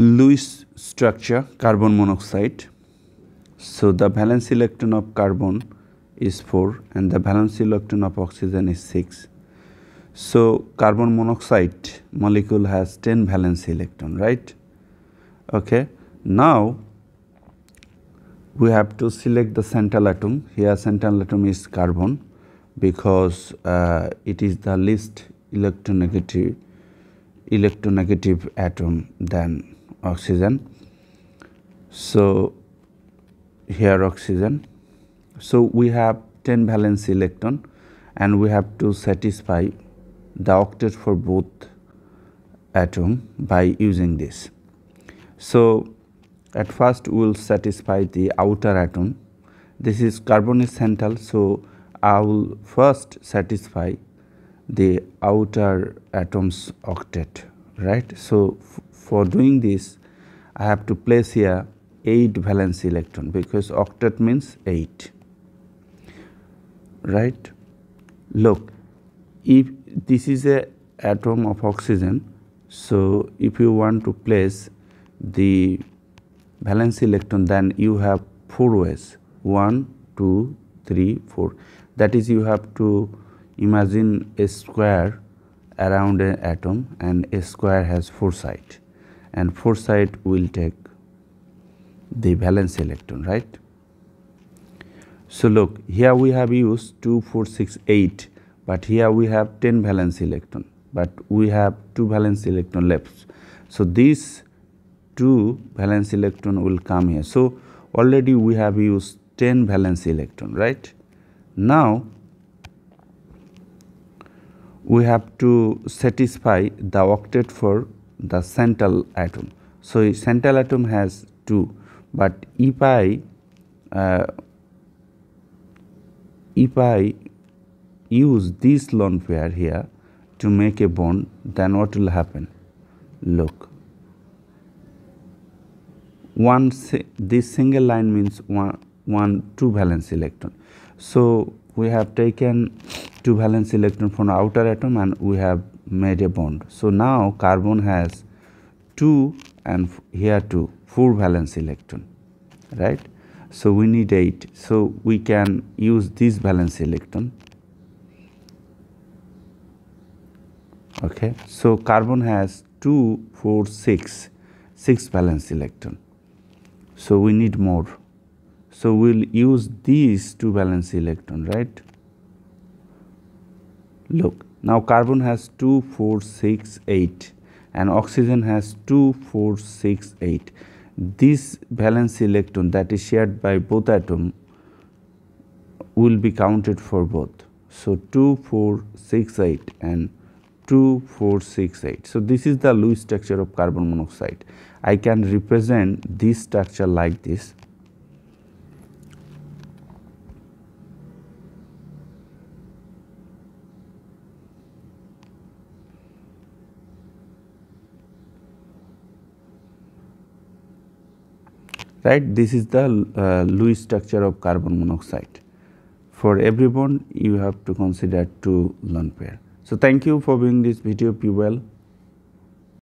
Lewis structure carbon monoxide. So the valence electron of carbon is 4 and the valence electron of oxygen is 6. So carbon monoxide molecule has 10 valence electron, right? Okay. Now we have to select the central atom. Here central atom is carbon because uh, it is the least electronegative electronegative atom than oxygen. So, here oxygen. So, we have 10 valence electron and we have to satisfy the octet for both atom by using this. So, at first we will satisfy the outer atom. This is carbon is central. So, I will first satisfy the outer atom's octet right. So, for doing this I have to place here 8 valence electron because octet means 8 right. Look if this is a atom of oxygen so if you want to place the valence electron then you have 4 ways. 1 2 3 4 that is you have to imagine a square around an atom and a square has four sides and four side will take the valence electron right. So, look here we have used 2 4 6 8 but here we have 10 valence electron but we have 2 valence electron left. So, these 2 valence electron will come here. So, already we have used 10 valence electron right. Now, we have to satisfy the octet for the central atom. So, central atom has 2, but if I uh, if I use this lone pair here to make a bond then what will happen? Look one this single line means one, one two valence electron. So, we have taken two valence electron from outer atom and we have made a bond. So, now carbon has 2 and here 2 4 valence electron right. So, we need 8. So, we can use this valence electron. Okay. So, carbon has 2 4 6 6 valence electron. So, we need more. So, we will use these two valence electron right Look, now carbon has 2, 4, 6, 8 and oxygen has 2, 4, 6, 8. This valence electron that is shared by both atom will be counted for both. So, 2, 4, 6, 8 and 2, 4, 6, 8. So, this is the Lewis structure of carbon monoxide. I can represent this structure like this right. This is the uh, Lewis structure of carbon monoxide. For every bond you have to consider two lone pair. So, thank you for viewing this video. Be well.